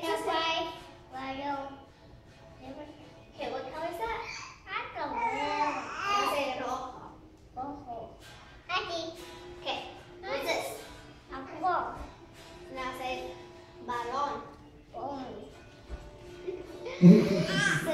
It has white, yellow. Okay, what color is that? I don't know. Is it all? Oh, Happy. Okay. What's this? A ball. Now say balloon. Balloon. Oh.